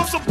I'm so.